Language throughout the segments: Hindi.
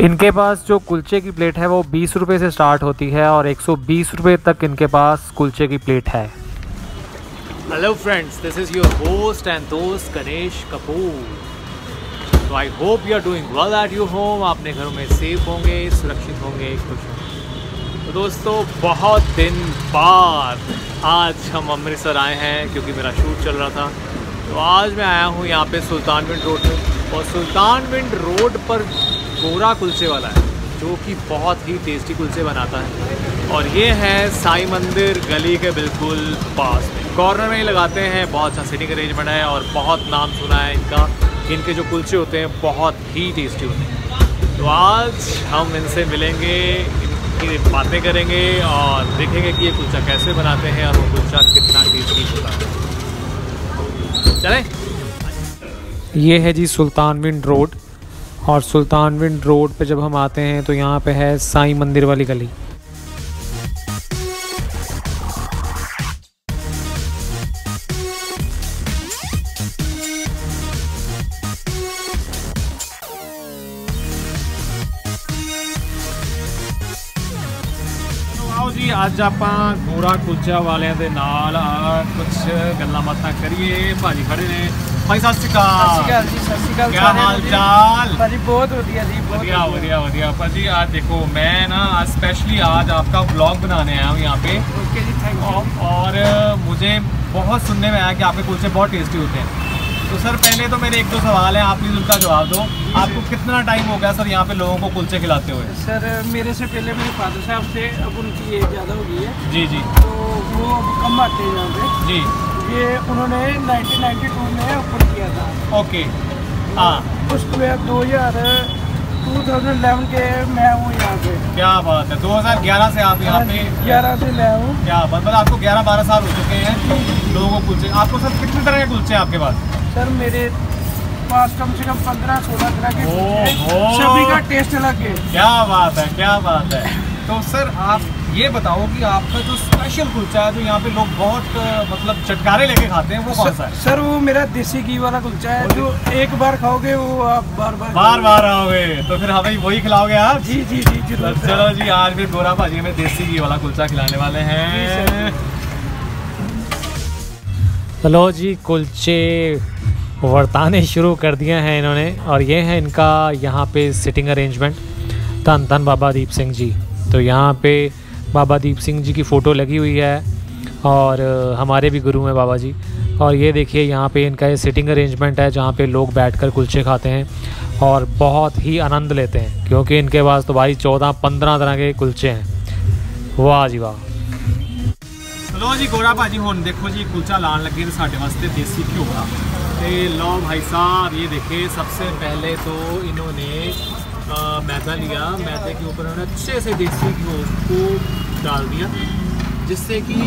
इनके पास जो कुलचे की प्लेट है वो बीस रुपये से स्टार्ट होती है और एक सौ बीस रुपये तक इनके पास कुलचे की प्लेट है। Hello friends this is your host and दोस्त गणेश कपूर। तो I hope you are doing well at you home अपने घरों में सेफ़ होंगे, सुरक्षित होंगे, खुश होंगे। तो दोस्तों, बहुत दिन बाद आज हम अमृतसर आए हैं क्योंकि मेरा शूट चल रहा था। तो आज मैं आया हूँ यहाँ पे सुल्तान विंड रोड में और सुल्तान विंड रोड पर गोरा कुलचे वाला है, जो कि बहुत ही टेस्टी कुलचे बनाता है। और ये है साई मंदिर गली के बिल्कुल पास कॉर्नर में ही लगाते हैं, बहुत अच्छा सीटिंग अरेंजमेंट है और बहुत नाम सुना है इनका। इनके जो कुलचे होते हैं, बहुत ही टेस्टी होते हैं। तो आज हम इनसे मिलेंगे, इनकी बातें करेंगे और देखेंगे कि ये कुलचा कैसे बनाते हैं और वो कुलचा कितना टेस्टी होता है। चलें। ये है जी सुल्तान विंड रोड। और सुल्तान विंड रोड पे जब हम आते हैं तो यहाँ पे है साईं मंदिर वाली गली ਆਓ ਜੀ ਅੱਜ ਆਪਾਂ ਗੋਰਾ ਕੁਲਚਾ ਵਾਲਿਆਂ ਦੇ ਨਾਲ ਕੁਝ ਗੱਲਾਂ ਬਾਤਾਂ ਕਰੀਏ ਭਾਜੀ ਖੜੇ ਨੇ ਭਾਈ ਸਤਿ ਸ਼੍ਰੀ ਸਤਿ ਸ਼੍ਰੀ ਅਕਾਲ ਅਕਾਲ ਜੀ ਸਤਿ ਸ਼੍ਰੀ ਅਕਾਲ ਕੀ ਸਾਰਿਆਂ ਹਾਲ ਨੂੰ ਜੀ। ਚਾਲ ਭਾਜੀ ਬਹੁਤ ਵਧੀਆ ਜੀ ਬਹੁਤ बढ़िया बढ़िया बढ़िया भाजी आज देखो मैं ना आज स्पेशली आज आपका ब्लॉग बनाने आया हूँ यहाँ पे ਓਕੇ ਜੀ ਥੈਂਕ ਯੂ और, और मुझे बहुत सुनने में आया कि आपके कुलचे बहुत टेस्टी होते हैं तो सर पहले तो मेरे एक दो सवाल हैं आप प्लीज़ उनका जवाब दो आपको कितना टाइम हो गया सर यहाँ पे लोगों को कुलचे खिलाते हुए सर मेरे से पहले मेरे फादर साहब थे अब उनकी एज ज़्यादा हो गई है जी जी तो वो अब कम आते हैं यहाँ पे जी ये उन्होंने 1992 में ओपन किया था। ओके हाँ। उसके बाद 2000 2011 के मैं हूँ यहाँ पे। क्या बात है। 2011 से आप यहाँ पे ग्यारह से मैं हूँ। क्या बात मतलब आपको 11-12 साल हो चुके हैं। लोगों को कुलचे आपको सर कितने तरह के कुलचे हैं आपके पास? सर मेरे पास कम से कम 15 16 तरह के हैं। सभी का टेस्ट अलग है। क्या बात है क्या बात है। तो सर आप ये बताओ कि आपका जो स्पेशल कुलचा है जो यहाँ पे लोग बहुत मतलब चटकारे लेके खाते हैं वो कौन सा है? सर वो मेरा देसी घी वाला कुलचा है जो एक बार खाओगे वो आप बार बार बार बार आओगे तो फिर हमें वही खिलाओगे आप? जी जी जी तो चलो जी आज फिर गोरा भाजी में देसी घी वाला कुलचा खिलाने वाले हैं। चलो जी कुलचे वर्ताने शुरू कर दिए हैं इन्होंने और ये है इनका यहाँ पे सिटिंग अरेंजमेंट धन धन बाबा दीप सिंह जी। तो यहाँ पे बाबा दीप सिंह जी की फ़ोटो लगी हुई है और हमारे भी गुरु हैं बाबा जी। और ये देखिए यहाँ पे इनका ये सिटिंग अरेंजमेंट है जहाँ पे लोग बैठकर कुलचे खाते हैं और बहुत ही आनंद लेते हैं, क्योंकि इनके पास तो भाई चौदह पंद्रह तरह के कुलचे हैं। वाह जी वाह। लो जी, गोरा भाजी हूँ देखो जी ਕੁਲਚਾ लाने लगे तो साढ़े वास्ते देसी घ्यो का लो भाई साहब, ये ਇਹ सबसे पहले तो इन्होंने मैदा लिया। मैदे के ऊपर उन्होंने अच्छे से देसी घी को डाल दिया जिससे कि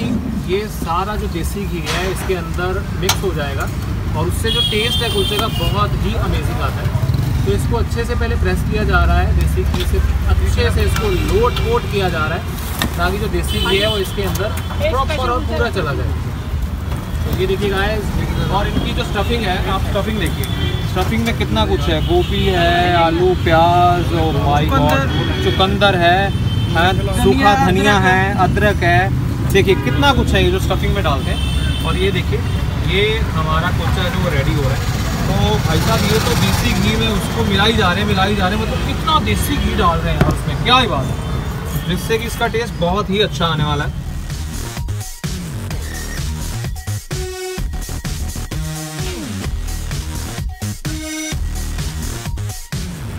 ये सारा जो देसी घी है इसके अंदर मिक्स हो जाएगा और उससे जो टेस्ट है कुलचे का बहुत ही अमेजिंग आता है। तो इसको अच्छे से पहले प्रेस किया जा रहा है देसी घी से अच्छे से इसको लोट पोट किया जा रहा है ताकि जो देसी घी है वो इसके अंदर प्रॉपर और पूरा चला जाए। तो ये देखिए गाइस और इनकी जो स्टफिंग है आप स्टफिंग देखिए। स्टफिंग में कितना कुछ है? गोभी है आलू प्याज और माई गॉड चुकंदर। है सूखा धनिया है अदरक है। देखिए कितना कुछ है ये जो स्टफिंग में डालते हैं। और ये देखिए ये हमारा कुलचा है जो वो रेडी हो रहा है। तो भाई साहब ये तो देसी घी में उसको मिलाई जा रहे हैं मिलाई जा रहे हैं। मतलब कितना देसी घी डाल रहे हैं उसमें? क्या ही बात है। जिससे कि इसका टेस्ट बहुत ही अच्छा आने वाला है।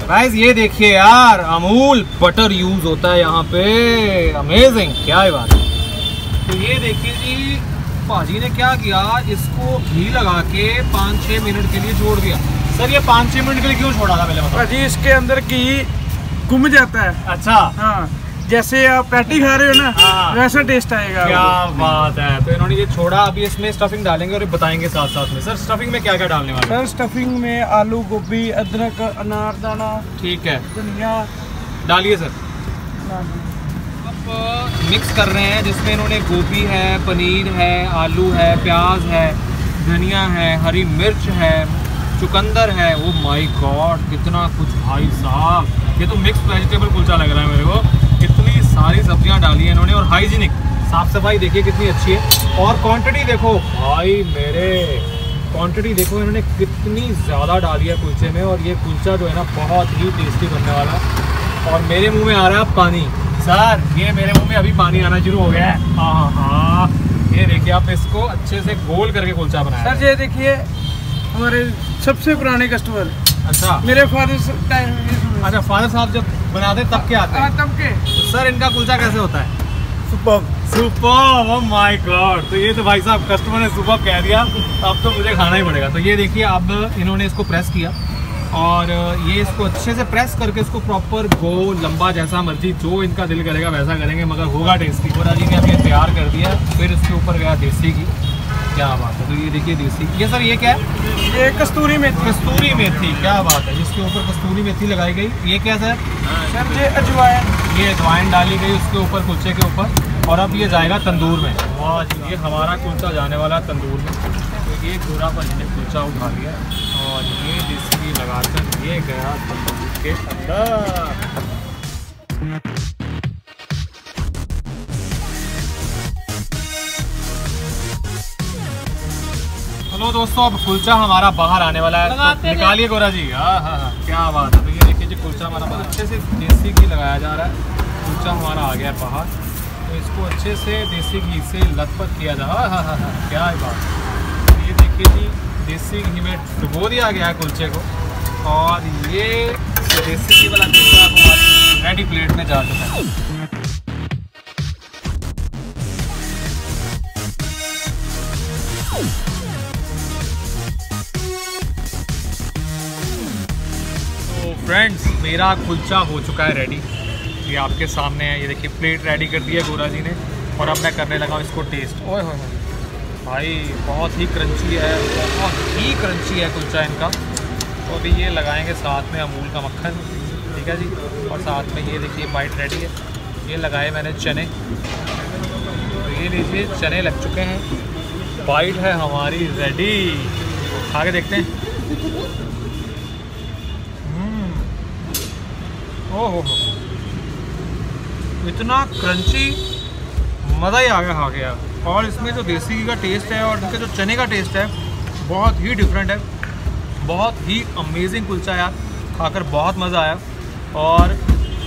गाइस ये देखिए यार अमूल बटर यूज़ होता है यहाँ पे। अमेजिंग क्या है बात तो ये देखिए जी भाजी ने क्या किया इसको घी लगा के पाँच छः मिनट के लिए छोड़ दिया। सर ये पाँच छः मिनट के लिए क्यों छोड़ा था पहले बताओ? भाजी इसके अंदर घी गुम जाता है। अच्छा। हाँ। जैसे आप पैटी खा रहे हो ना हाँ। वैसा टेस्ट आएगा। क्या बात है। तो इन्होंने ये छोड़ा अभी इसमें स्टफिंग डालेंगे और बताएँगे साथ साथ में। सर स्टफिंग में क्या क्या डालने वाले सर स्टफिंग में आलू गोभी अदरक अनारदाना ठीक है। धनिया। डालिए सर। अब मिक्स कर रहे हैं जिसमें इन्होंने गोभी है पनीर है आलू है प्याज है धनिया है हरी मिर्च है चुकंदर है। वो माय गॉड कितना कुछ भाई साहब। ये तो मिक्स वेजिटेबल कुलचा लग रहा है मेरे को। सारी सब्ज़ियाँ डाली हैं इन्होंने और हाइजीनिक साफ़ सफ़ाई देखिए कितनी अच्छी है। और क्वांटिटी देखो भाई मेरे क्वांटिटी देखो इन्होंने कितनी ज़्यादा डाली है कुलचे में और ये कुलचा जो है ना बहुत ही टेस्टी बनने वाला है। और मेरे मुँह में आ रहा है पानी। सर ये मेरे मुँह में अभी पानी आना शुरू हो गया है। हाँ हाँ ये देखिए आप इसको अच्छे से गोल करके कुलचा बनाया सर ये देखिए हमारे सबसे पुराने कस्टमर अच्छा। मेरे फादर टाइम अच्छा फादर साहब जब बनाते तब के आते हाँ, हैं तब के। तो सर इनका कुलचा कैसे होता है? Super. Super oh my God तो ये तो भाई साहब कस्टमर ने सुपर कह दिया अब तो मुझे खाना ही पड़ेगा। तो ये देखिए अब इन्होंने इसको प्रेस किया। और ये इसको अच्छे से प्रेस करके इसको प्रॉपर गोल लंबा जैसा मर्ज़ी जो इनका दिल करेगा वैसा करेंगे मगर होगा टेस्टी गोरा जी ने ये तैयार कर दिया फिर इसके ऊपर गया देसी घी। क्या बात है? तो ये देखिए देसी ये सर ये क्या है? ये कस्तूरी में कस्तूरी मेथी क्या बात है। जिसके ऊपर कस्तूरी मेथी लगाई गई। ये क्या सर? सर ये अजवाइन। ये अजवाइन डाली गई उसके ऊपर कुल्चे के ऊपर। और अब ये जाएगा तंदूर में। वाह जी ये हमारा कुल्चा जाने वाला है तंदूर में। तो ये गोरा पर ने कुलचा उठा लिया और ये देसी लगाकर ये गया तंदूर के अंदर। चलो दोस्तों अब कुलचा हमारा बाहर आने वाला है। तो निकालिए गोरा जी। हाँ हाँ हाँ। क्या बात है। तो ये देखिए जी कुलचा हमारा बहुत अच्छे से देसी घी लगाया जा रहा है। कुलचा हमारा आ गया है बाहर। तो इसको अच्छे से देसी घी से लथपथ किया जा रहा है हाँ हाँ हाँ। क्या है बात। तो ये देखिए जी देसी घी में डुबो दिया गया है कुलचे को। और ये देसी घी वाला कुलचा हमारी रेडी प्लेट में जा चुका है। फ्रेंड्स मेरा कुलचा हो चुका है रेडी ये आपके सामने है, ये देखिए प्लेट रेडी कर दी है गोरा जी ने। और अब मैं करने लगा हूँ इसको टेस्ट होए होए। भाई, बहुत ही क्रंची है, बहुत ही क्रंची है कुलचा इनका। तो अभी ये लगाएँगे साथ में अमूल का मक्खन, ठीक है जी? और साथ में ये देखिए बाइट रेडी है। ये लगाए मैंने चने। तो ये लीजिए चने लग चुके हैं। बाइट है हमारी रेडी खा के देखते हैं। ओहो। हो इतना क्रंची मज़ा ही आ गया खा यार। और इसमें जो देसी घी का टेस्ट है और इनके जो चने का टेस्ट है, बहुत ही डिफरेंट है। बहुत ही अमेजिंग कुलचा यार। खाकर बहुत मज़ा आया। और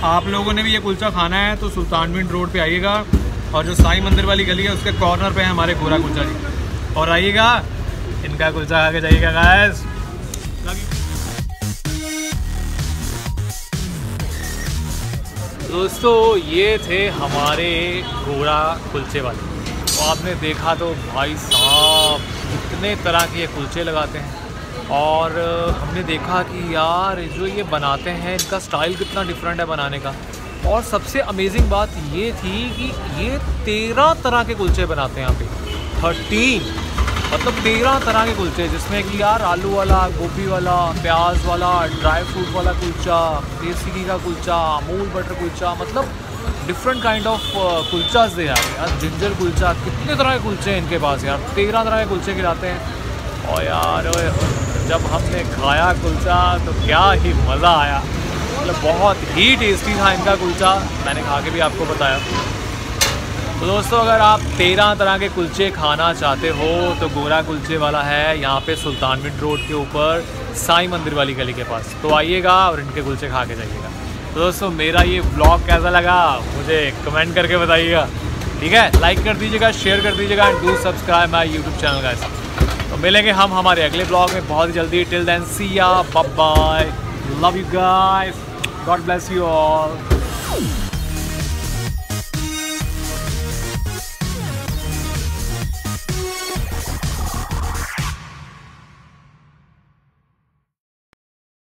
आप लोगों ने भी ये कुलचा खाना है तो सुल्तानविंड रोड पे आइएगा। और जो साई मंदिर वाली गली है, उसके कॉर्नर पे है हमारे गोरा कुलचा जी। और आइएगा, इनका कुलचा खा के जाइएगा गाइस दोस्तों, ये थे हमारे गोरा कुलचे वाले। तो आपने देखा तो भाई साहब, कितने तरह के ये कुलचे लगाते हैं। और हमने देखा कि यार जो ये बनाते हैं, इनका स्टाइल कितना डिफरेंट है बनाने का। और सबसे अमेजिंग बात ये थी कि ये तेरह तरह के कुलचे बनाते हैं यहाँ पे। थर्टीन। मतलब तेरह तरह के कुलचे, जिसमें कि यार आलू वाला, गोभी वाला, प्याज वाला, ड्राई फ्रूट वाला कुलचा, देसी घी का कुलचा, अमूल बटर कुलचा मतलब डिफरेंट काइंड ऑफ़ कुलचाज दे यार। यार जिंजर कुलचा, कितने तरह के कुलचे हैं इनके पास यार। तेरह तरह के कुलचे खिलाते हैं। और यार जब हमने खाया कुलचा तो क्या ही मज़ा आया। मतलब बहुत ही टेस्टी था इनका कुलचा। मैंने खा के भी आपको बताया। तो दोस्तों, अगर आप तेरह तरह के कुलचे खाना चाहते हो तो गोरा कुलचे वाला है यहाँ पे सुल्तानविंड रोड के ऊपर, साई मंदिर वाली गली के पास। तो आइएगा और इनके कुलचे खा के जाइएगा। तो दोस्तों, मेरा ये ब्लॉग कैसा लगा, मुझे कमेंट करके बताइएगा। ठीक है? लाइक कर दीजिएगा शेयर कर दीजिएगा and do subscribe my YouTube channel का तो मिलेंगे हम हमारे अगले ब्लॉग में बहुत जल्दी। Till then see ya bye love you guys God bless you all